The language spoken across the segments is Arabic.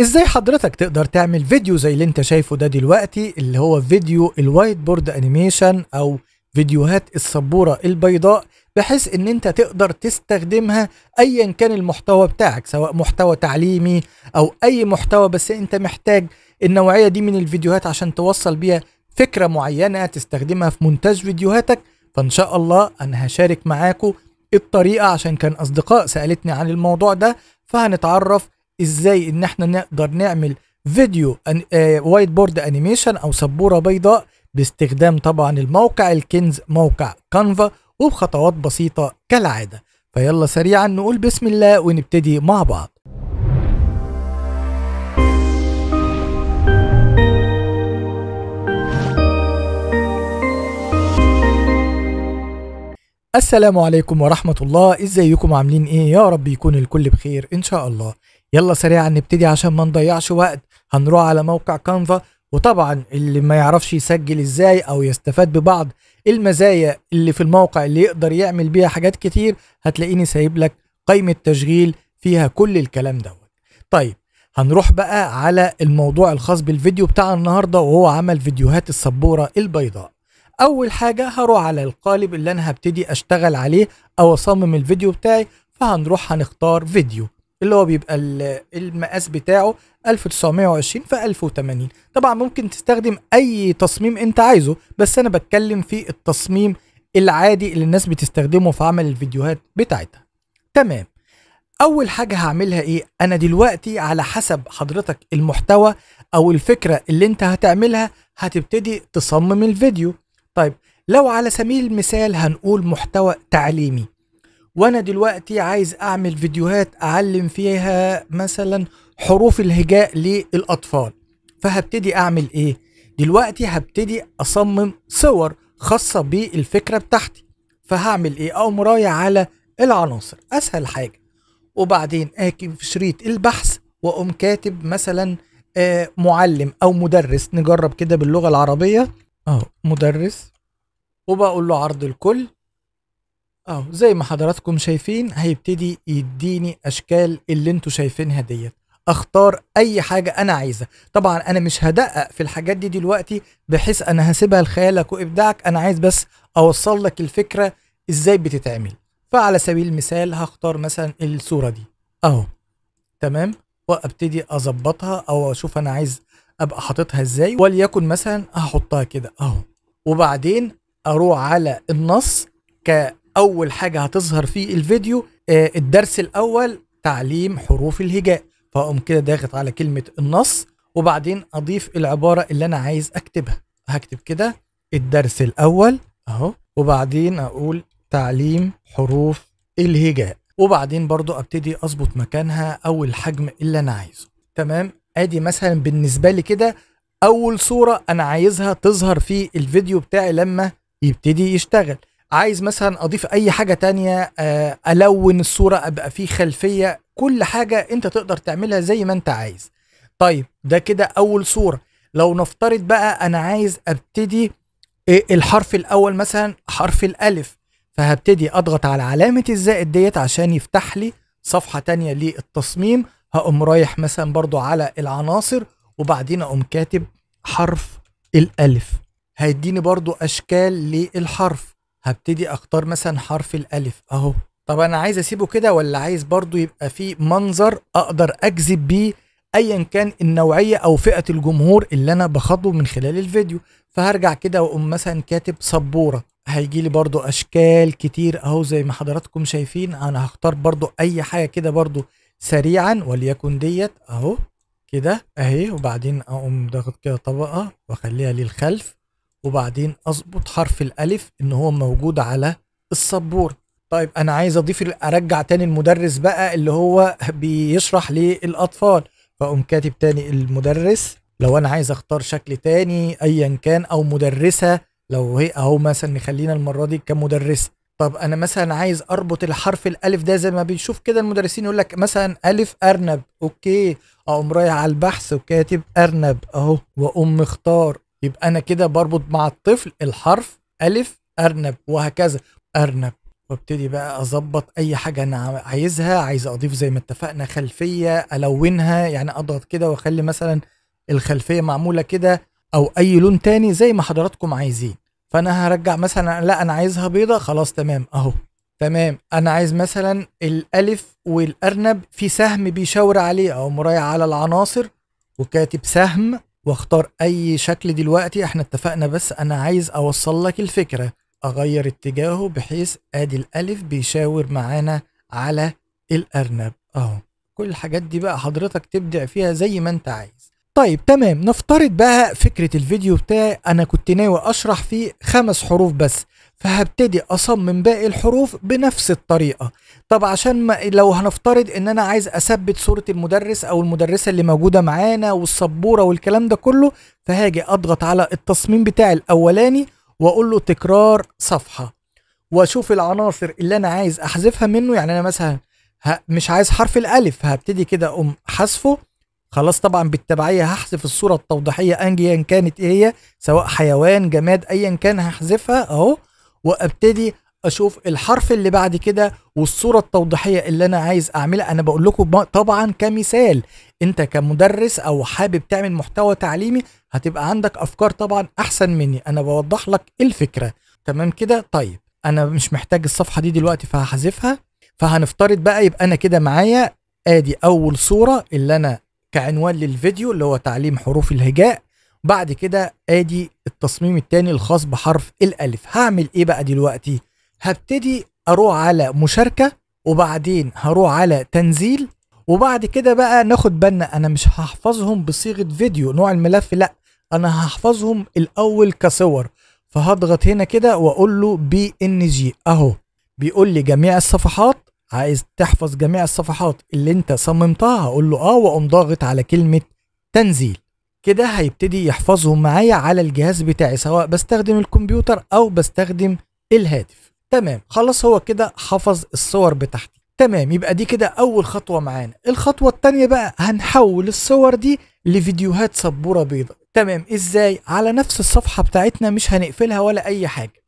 إزاي حضرتك تقدر تعمل فيديو زي اللي انت شايفه ده دلوقتي اللي هو فيديو ال whiteboard animation أو فيديوهات السبورة البيضاء بحيث إن انت تقدر تستخدمها ايا كان المحتوى بتاعك سواء محتوى تعليمي أو أي محتوى بس انت محتاج النوعية دي من الفيديوهات عشان توصل بيها فكرة معينة تستخدمها في مونتاج فيديوهاتك. فإن شاء الله أنا هشارك معاكم الطريقة عشان كان أصدقاء سألتني عن الموضوع ده فهنتعرف إزاي ان إحنا نقدر نعمل فيديو أن... آه... whiteboard animation أو سبورة بيضاء باستخدام طبعا الموقع الكنز موقع Canva وبخطوات بسيطة كالعادة. فيلا سريعا نقول بسم الله ونبتدي مع بعض. السلام عليكم ورحمة الله. ازيكم؟ عاملين إيه؟ يا رب يكون الكل بخير إن شاء الله. يلا سريعا نبتدي عشان ما نضيعش وقت. هنروح على موقع كانفا وطبعا اللي ما يعرفش يسجل إزاي أو يستفاد ببعض المزايا اللي في الموقع اللي يقدر يعمل بيها حاجات كتير هتلاقيني سايب لك قائمة تشغيل فيها كل الكلام دوت. طيب هنروح بقى على الموضوع الخاص بالفيديو بتاع النهاردة وهو عمل فيديوهات السبورة البيضاء. أول حاجة هروح على القالب اللي أنا هبتدي أشتغل عليه أو أصمم الفيديو بتاعي فهنروح هنختار فيديو. اللي هو بيبقى المقاس بتاعه 1920 في 1080 طبعا ممكن تستخدم أي تصميم أنت عايزه بس أنا بتكلم في التصميم العادي اللي الناس بتستخدمه في عمل الفيديوهات بتاعتها. تمام. أول حاجة هعملها إيه؟ أنا دلوقتي على حسب حضرتك المحتوى أو الفكرة اللي أنت هتعملها هتبتدي تصمم الفيديو. طيب لو على سبيل المثال هنقول محتوى تعليمي. وأنا دلوقتي عايز اعمل فيديوهات اعلم فيها مثلا حروف الهجاء للاطفال. فهبتدي اعمل إيه؟ دلوقتي هبتدي اصمم صور خاصة بالفكرة بتاعتي. فهعمل إيه؟ اقوم رايح على العناصر. اسهل حاجة. وبعدين أجي في شريط البحث واقوم كاتب مثلا آه معلم أو مدرس. نجرب كده باللغة العربية. اهو مدرس. وبقول له عرض الكل. اهو زي ما حضراتكم شايفين هيبتدي يديني أشكال اللي أنتوا شايفينها ديت. أختار أي حاجة أنا عايزها. طبعا أنا مش هدقق في الحاجات دي دلوقتي بحيث أنا هسيبها لخيالك وإبداعك. أنا عايز بس أوصل لك الفكرة إزاي بتتعمل. فعلى سبيل المثال هختار مثلا الصورة دي. أهو. تمام؟ وأبتدي أظبطها أو أشوف أنا عايز أبقى حاططها إزاي. وليكن مثلا هحطها كده. أهو. وبعدين أروح على النص كاول حاجة هتظهر في الفيديو آه الدرس الأول تعليم حروف الهجاء. فأقوم كده ضاغط على كلمة النص وبعدين أضيف العبارة اللي أنا عايز أكتبها. هكتب كده الدرس الأول أهو وبعدين أقول تعليم حروف الهجاء. وبعدين برضو أبتدي أظبط مكانها أو الحجم اللي أنا عايزه. تمام؟ أدي مثلا بالنسبة لي كده أول صورة أنا عايزها تظهر في الفيديو بتاعي لما يبتدي يشتغل. عايز مثلا أضيف أي حاجة تانية ألون الصورة أبقى في خلفية كل حاجة أنت تقدر تعملها زي ما أنت عايز. طيب ده كده أول صورة. لو نفترض بقى أنا عايز أبتدي الحرف الأول مثلا حرف الألف. فهبتدي أضغط على علامة الزائد ديت عشان يفتح لي صفحة تانية للتصميم. هقوم رايح مثلا برضو على العناصر وبعدين أقوم كاتب حرف الألف. هيديني برضو أشكال للحرف. هبتدي أختار مثلا حرف الألف. أهو. طب أنا عايز أسيبه كده ولا عايز برضو يبقى فيه منظر أقدر أجذب بيه ايا كان النوعية أو فئة الجمهور اللي أنا بخاطبه من خلال الفيديو؟ فهرجع كده وأقوم مثلا كاتب سبورة. هيجي لي برضو أشكال كتير أهو زي ما حضراتكم شايفين. أنا هختار برضو أي حاجة كده برضو سريعا وليكن ديت. أهو. كده. أهي. وبعدين أقوم ضاغط كده طبقة وأخليها للخلف. وبعدين أظبط حرف الألف إن هو موجود على السبورة. طيب أنا عايز أضيف أرجع تاني المدرس بقى اللي هو بيشرح للأطفال. فأقوم كاتب تاني المدرس لو أنا عايز أختار شكل تاني ايا كان أو مدرسة لو هي أهو مثلا نخلينا المرة دي كمدرسة. طب أنا مثلا عايز أربط الحرف الألف ده زي ما بنشوف كده المدرسين يقول لك مثلا ألف أرنب. أوكي. أقوم رايح على البحث وكاتب أرنب أهو وأقوم مختار. يبقى أنا كده بربط مع الطفل الحرف ألف أرنب وهكذا. أرنب. وابتدي بقى أظبط أي حاجة أنا عايزها عايز أضيف زي ما اتفقنا خلفية ألونها يعني أضغط كده وأخلي مثلا الخلفية معمولة كده أو أي لون تاني زي ما حضراتكم عايزين. فأنا هرجع مثلا لا أنا عايزها بيضة خلاص تمام أهو. تمام. أنا عايز مثلا الألف والأرنب في سهم بيشاور عليه أو مرايع على العناصر وكاتب سهم واختار أي شكل دلوقتي إحنا اتفقنا بس أنا عايز أوصل لك الفكرة. أغير اتجاهه بحيث آدي الألف بيشاور معانا على الأرنب. أهو. كل الحاجات دي بقى حضرتك تبدع فيها زي ما أنت عايز. طيب تمام. نفترض بقى فكرة الفيديو بتاعي أنا كنت ناوي أشرح فيه خمس حروف بس. فهبتدي أصمم باقي الحروف بنفس الطريقة. طب عشان ما لو هنفترض إن أنا عايز أثبت صورة المدرس أو المدرسة اللي موجودة معانا والسبورة والكلام ده كله فهاجي أضغط على التصميم بتاعي الأولاني وأقول له تكرار صفحة. وأشوف العناصر اللي أنا عايز أحذفها منه يعني أنا مثلا مش عايز حرف الألف هبتدي كده أقوم حذفه. خلاص طبعا بالتبعية هحذف الصورة التوضيحية ايا كانت إيه هي سواء حيوان جماد ايا كان هحذفها أهو. وابتدي أشوف الحرف اللي بعد كده والصورة التوضيحية اللي أنا عايز أعملها. أنا بقول لكم طبعا كمثال أنت كمدرس أو حابب تعمل محتوى تعليمي هتبقى عندك أفكار طبعا أحسن مني. أنا بوضح لك الفكرة. تمام كده؟ طيب أنا مش محتاج الصفحة دي دلوقتي فهحذفها. فهنفترض بقى يبقى أنا كده معايا آدي أول صورة اللي أنا كعنوان للفيديو اللي هو تعليم حروف الهجاء. بعد كده آدي التصميم التاني الخاص بحرف الألف. هعمل إيه بقى دلوقتي؟ هبتدي أروح على مشاركة وبعدين هروح على تنزيل وبعد كده بقى ناخد بالنا أنا مش هحفظهم بصيغة فيديو نوع الملف لأ أنا هحفظهم الأول كصور. فهضغط هنا كده وأقول له بي إن جي أهو. بيقول لي جميع الصفحات. عايز تحفظ جميع الصفحات اللي أنت صممتها؟ هقول له آه وأقوم ضاغط على كلمة تنزيل. كده هيبتدي يحفظهم معايا على الجهاز بتاعي سواء بستخدم الكمبيوتر أو بستخدم الهاتف. تمام خلاص هو كده حفظ الصور بتاعتي. تمام يبقى دي كده أول خطوة معانا. الخطوة الثانية بقى هنحول الصور دي لفيديوهات سبورة بيضاء تمام إزاي؟ على نفس الصفحة بتاعتنا مش هنقفلها ولا أي حاجة.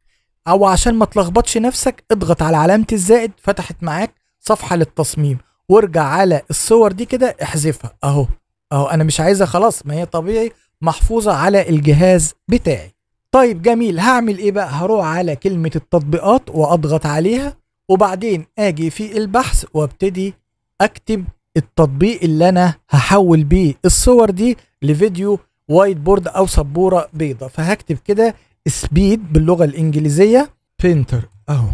أو عشان ما تلخبطش نفسك اضغط على علامة الزائد فتحت معاك صفحة للتصميم. وارجع على الصور دي كده احذفها. أهو. أهو أنا مش عايزها خلاص ما هي طبيعي محفوظة على الجهاز بتاعي. طيب جميل هعمل إيه بقى؟ هروح على كلمة التطبيقات وأضغط عليها وبعدين آجي في البحث وأبتدي أكتب التطبيق اللي أنا هحول بيه الصور دي لفيديو whiteboard أو سبورة بيضة. فهكتب كده Speed باللغة الإنجليزية. Painter أهو.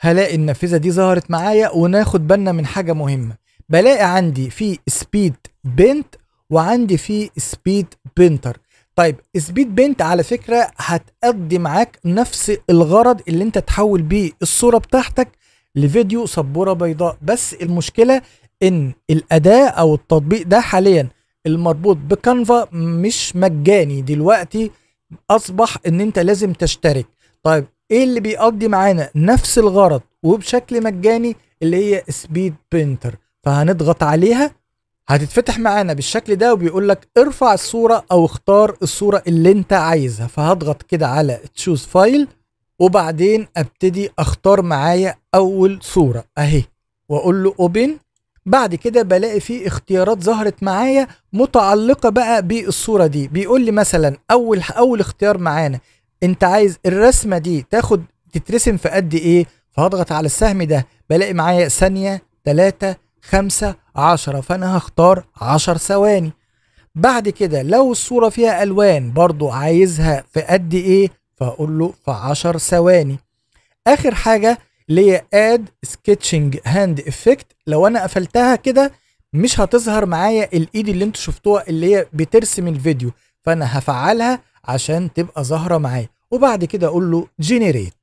هلاقي النافذة دي ظهرت معايا وناخد بالنا من حاجة مهمة. بلاقي عندي في Speed Paint وعندي في Speed Painter طيب Speed Paint على فكرة هتقضي معاك نفس الغرض اللي انت تحول بيه الصورة بتاعتك لفيديو سبورة بيضاء. بس المشكلة ان الأداة أو التطبيق ده حاليا المربوط ب Canva مش مجاني. دلوقتي أصبح إن انت لازم تشترك. طيب إيه اللي بيقضي معانا نفس الغرض وبشكل مجاني اللي هي Speed Painter فهنضغط عليها هتتفتح معانا بالشكل ده وبيقول لك ارفع الصورة أو اختار الصورة اللي انت عايزها. فهضغط كده على choose file وبعدين أبتدي أختار معايا أول صورة أهي وأقول له اوبن بعد كده بلاقي في اختيارات ظهرت معايا متعلقة بقى بالصورة دي. بيقول لي مثلا أول أول اختيار معانا. أنت عايز الرسمة دي تاخد تترسم في قد إيه؟ فهضغط على السهم ده. بلاقي معايا ثانية 3 5 10 فأنا هختار 10 ثواني. بعد كده لو الصورة فيها ألوان برضو عايزها في قد إيه فأقول له في 10 ثواني. آخر حاجة اللي هي add sketching hand effect لو أنا قفلتها كده مش هتظهر معايا الإيد اللي أنتوا شفتوها اللي هي بترسم الفيديو فأنا هفعلها عشان تبقى ظاهرة معايا. وبعد كده أقول له generate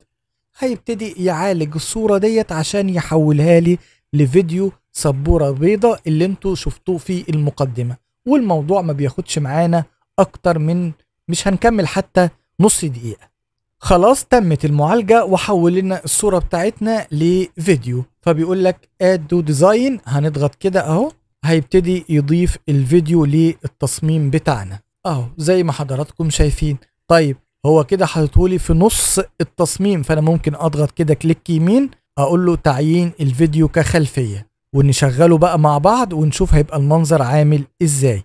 هيبتدي يعالج الصورة ديت عشان يحولها لي لفيديو سبورة بيضة اللي أنتوا شفتوه في المقدمة. والموضوع ما بياخدش معانا أكتر من مش هنكمل حتى نص دقيقة. خلاص تمت المعالجة وحول لنا الصورة بتاعتنا لفيديو. فبيقول لك add to design هنضغط كده أهو هيبتدي يضيف الفيديو للتصميم بتاعنا. أهو زي ما حضراتكم شايفين. طيب هو كده حاططهولي في نص التصميم فأنا ممكن أضغط كده click يمين أقول له تعيين الفيديو كخلفية ونشغله بقى مع بعض ونشوف هيبقى المنظر عامل إزاي.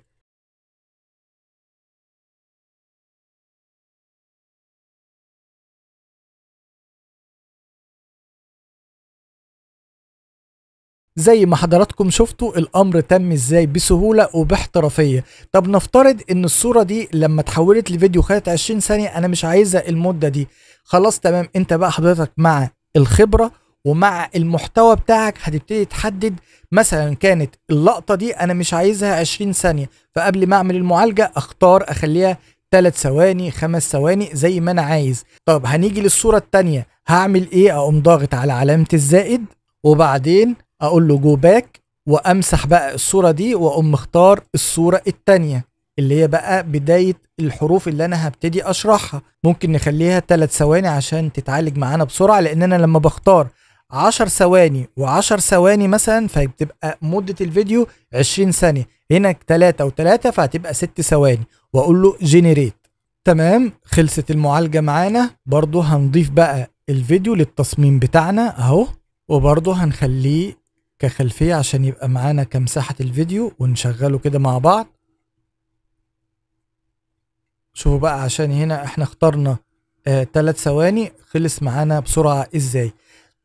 زي ما حضراتكم شفتوا الأمر تم إزاي؟ بسهولة وباحترافية. طب نفترض إن الصورة دي لما اتحولت لفيديو خدت 20 ثانية أنا مش عايزة المدة دي. خلاص تمام. أنت بقى حضرتك مع الخبرة ومع المحتوى بتاعك هتبتدي تحدد مثلا كانت اللقطة دي أنا مش عايزها 20 ثانية فقبل ما أعمل المعالجة أختار أخليها 3 ثواني 5 ثواني زي ما أنا عايز. طب هنيجي للصورة الثانية هعمل إيه؟ أقوم ضاغط على علامة الزائد وبعدين أقول له go back وأمسح بقى الصورة دي وأقوم مختار الصورة الثانية اللي هي بقى بداية الحروف اللي أنا هبتدي أشرحها. ممكن نخليها 3 ثواني عشان تتعالج معانا بسرعة لأن أنا لما بختار 10 ثواني و10 ثواني مثلا فبتبقى مدة الفيديو 20 ثانية. هنا 3 و3 فهتبقى 6 ثواني. وأقول له generate تمام؟ خلصت المعالجة معانا. برضو هنضيف بقى الفيديو للتصميم بتاعنا أهو. وبرضه هنخليه كخلفية عشان يبقى معانا كمساحة الفيديو ونشغله كده مع بعض. شوفوا بقى عشان هنا إحنا اخترنا آه 3 ثواني. خلص معانا بسرعة. إزاي؟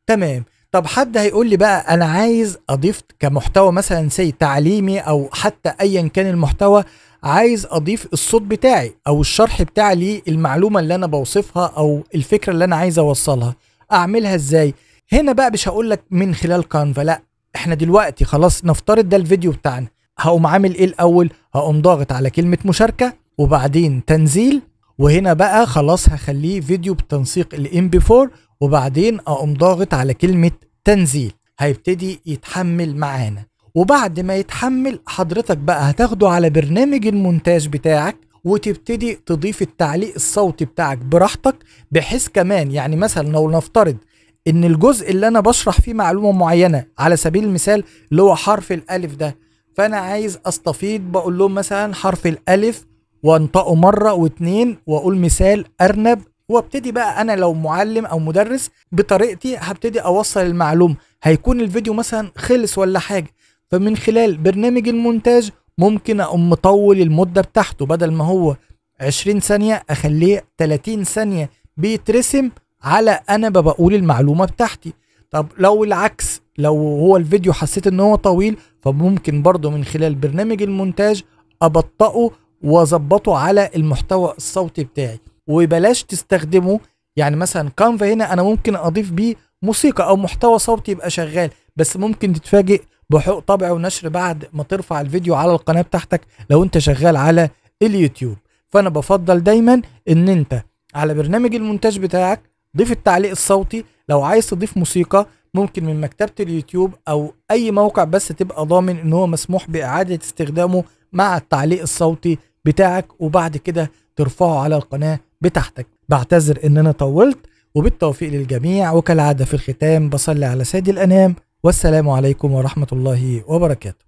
تمام. طب حد هيقول لي بقى أنا عايز أضيف كمحتوى مثلا سي تعليمي أو حتى ايا كان المحتوى عايز أضيف الصوت بتاعي أو الشرح بتاعي للمعلومة اللي أنا بوصفها أو الفكرة اللي أنا عايز أوصلها. أعملها إزاي؟ هنا بقى مش هقول لك من خلال كانفا لأ إحنا دلوقتي خلاص نفترض ده الفيديو بتاعنا. هقوم عامل إيه الأول؟ هقوم ضاغط على كلمة مشاركة وبعدين تنزيل وهنا بقى خلاص هخليه فيديو بتنسيق الام بي 4 وبعدين أقوم ضاغط على كلمة تنزيل. هيبتدي يتحمل معانا. وبعد ما يتحمل حضرتك بقى هتاخده على برنامج المونتاج بتاعك وتبتدي تضيف التعليق الصوتي بتاعك براحتك بحيث كمان يعني مثلا لو نفترض إن الجزء اللي أنا بشرح فيه معلومة معينة على سبيل المثال اللي هو حرف الألف ده فأنا عايز استفيض بقول لهم مثلا حرف الألف وانطقه مرة واتنين وأقول مثال أرنب وأبتدي بقى أنا لو معلم أو مدرس بطريقتي هبتدي أوصل المعلومة. هيكون الفيديو مثلا خلص ولا حاجة فمن خلال برنامج المونتاج ممكن أقوم مطول المدة بتاعته بدل ما هو 20 ثانية أخليه 30 ثانية بيترسم على أنا بقول المعلومة بتاعتي. طب لو العكس لو هو الفيديو حسيت إن هو طويل فممكن برضو من خلال برنامج المونتاج أبطئه واظبطه على المحتوى الصوتي بتاعي. وبلاش تستخدمه يعني مثلا كانفا هنا أنا ممكن أضيف بيه موسيقى أو محتوى صوتي يبقى شغال بس ممكن تتفاجئ بحقوق طبع ونشر بعد ما ترفع الفيديو على القناة بتاعتك لو أنت شغال على اليوتيوب. فأنا بفضل دايما إن أنت على برنامج المونتاج بتاعك ضيف التعليق الصوتي لو عايز تضيف موسيقى ممكن من مكتبة اليوتيوب أو أي موقع بس تبقى ضامن إن هو مسموح بإعادة استخدامه مع التعليق الصوتي بتاعك وبعد كده ترفعه على القناة بتاعتك. بعتذر ان أنا طولت وبالتوفيق للجميع وكالعادة في الختام بصلي على سيد الأنام والسلام عليكم ورحمة الله وبركاته.